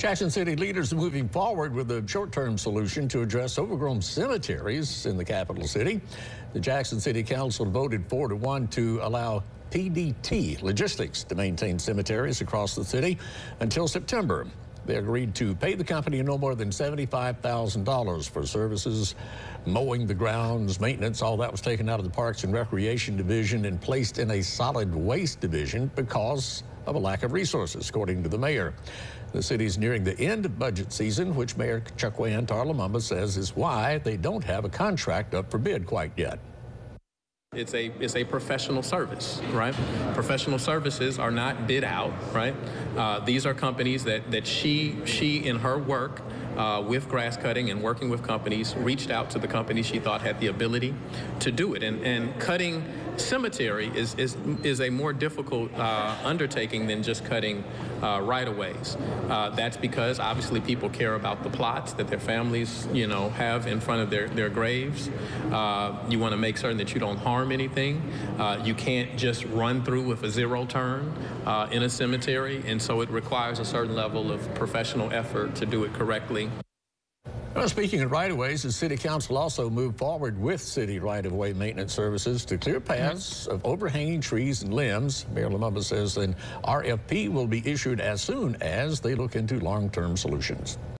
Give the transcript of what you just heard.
Jackson City leaders are moving forward with a short-term solution to address overgrown cemeteries in the capital city. The Jackson City Council voted 4 to 1 to allow PDT Logistics to maintain cemeteries across the city until September. They agreed to pay the company no more than $75,000 for services, mowing the grounds, maintenance, all that was taken out of the Parks and Recreation Division and placed in a solid waste division because of a lack of resources, according to the mayor. The city's nearing the end of budget season, which Mayor Chokwe Antar says is why they don't have a contract up for bid quite yet. It's a it's a professional service, right? Professional services are not bid out, right? Uh, these are companies that that she she in her work uh, with grass cutting and working with companies reached out to the companies she thought had the ability to do it. And and cutting cemetery is is is a more difficult uh, undertaking than just cutting uh, right of ways. Uh, that's because obviously people care about the plots that their families you know have in front of their their graves. Uh, you want to make certain that you don't harm harm anything. Uh, you can't just run through with a zero turn uh, in a cemetery, and so it requires a certain level of professional effort to do it correctly. Well, speaking of right-of-ways, the City Council also moved forward with city right-of-way maintenance services to clear paths of overhanging trees and limbs. Mayor Lumumba says an RFP will be issued as soon as they look into long-term solutions.